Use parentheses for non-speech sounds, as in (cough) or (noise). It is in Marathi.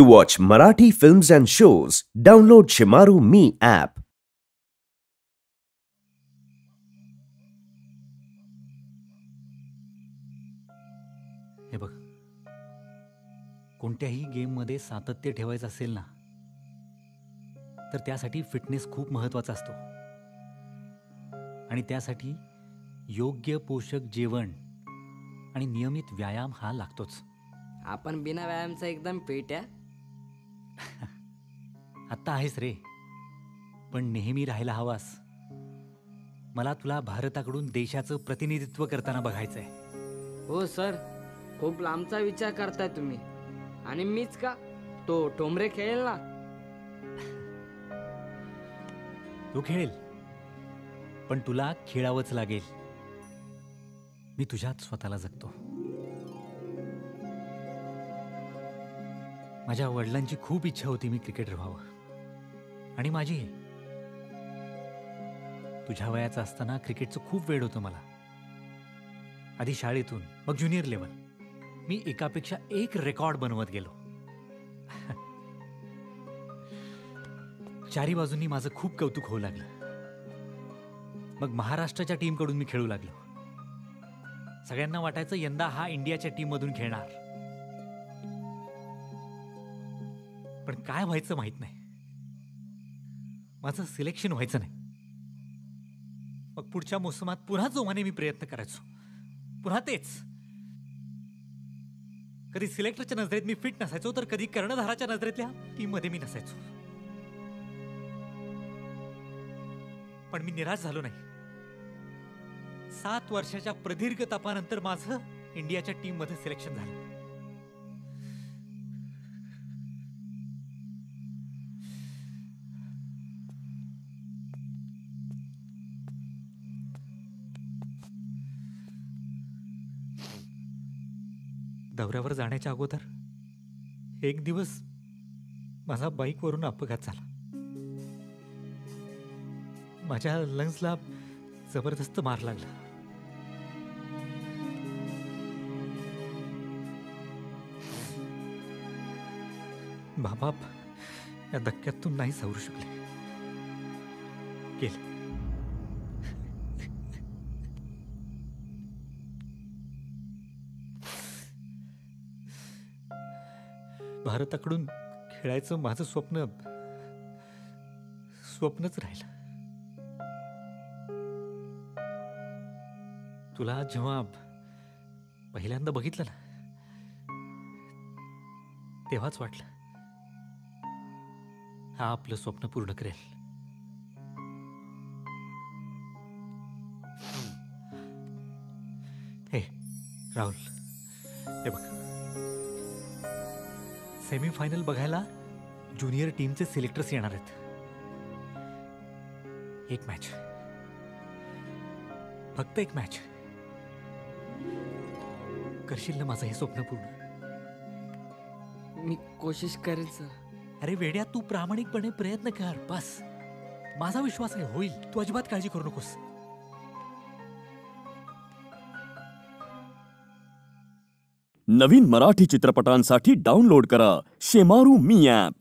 To watch Marathi films and shows, download Shimaru Me app. हे बघ. कोणत्याही गेममध्ये सातत्य ठेवायचं असेल ना तर त्यासाठी फिटनेस खूप महत्त्वाचा असतो. आणि त्यासाठी योग्य पोषक जेवण आणि नियमित व्यायाम हा लागतोच. आपण बिना व्यायामचा एकदम आहे आत्ता आहेस रे. पण नेहमी राहायला हवास. मला तुला भारताकडून देशाचं प्रतिनिधित्व करताना बघायचंय. हो सर. खूप लांबचा विचार करताय तुम्ही. आणि मीच का? तो ठोंबरे खेळेल ना? (laughs) तू खेळेल. पण तुला खेळावंच लागेल. मी तुझ्यात स्वतःला जगतो. माझ्या वडिलांची खूप इच्छा होती मी क्रिकेटर व्हावं. आणि माझी. तुझ्या वयाचा असताना क्रिकेटचं खूप वेळ होतं मला. आधी शाळेतून मग ज्युनियर लेवल मी एकापेक्षा एक रेकॉर्ड बनवत गेलो. चारी बाजूंनी माझं खूप कौतुक होऊ लागलं. मग महाराष्ट्राच्या टीमकडून मी खेळू लागलो. सगळ्यांना वाटायचं यंदा हा इंडियाच्या टीममधून खेळणार. पण काय व्हायचं माहीत नाही. माझं सिलेक्शन व्हायचं नाही. मग पुढच्या मोसमात पुन्हा जोमाने मी प्रयत्न करायचो. पुन्हा तेच. कधी सिलेक्टरच्या नजरेत मी फिट नसायचो तर कधी कर्णधाराच्या नजरेतल्या टीममध्ये मी नसायचो. पण मी निराश झालो नाही. सात वर्षाच्या प्रदीर्घ तपानंतर माझं इंडियाच्या टीममध्ये सिलेक्शन झालं. दौऱ्यावर जाण्याच्या अगोदर एक दिवस माझा बाईकवरून अपघात झाला. माझ्या लंग्सला जबरदस्त मार लागला. बाबा या धक्क्यातून नाही सावरू शकले. गेले. भारताकडून खेळायचं माझं स्वप्न स्वप्नच राहिलं. तुला जेव्हा पहिल्यांदा बघितलं ना तेव्हाच वाटलं हा आपलं स्वप्न पूर्ण करेल. हे राहुल हे बघ. सेमीफायनल बघायला ज्युनियर टीमचे सिलेक्टर्स येणार आहेत. एक मॅच फक्त एक मॅच करशील ना माझं हे स्वप्न पूर्ण? मी कोशिश करेन सर. अरे वेड्या तू प्रामाणिकपणे प्रयत्न कर बस. माझा विश्वास आहे होईल. तू अजिबात काळजी करू नकोस. नवीन मराठी चित्रपटांसाठी डाउनलोड करा शेमारू मी ॲप.